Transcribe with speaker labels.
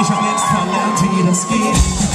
Speaker 1: Ich hab jetzt verlernt, wie das geht.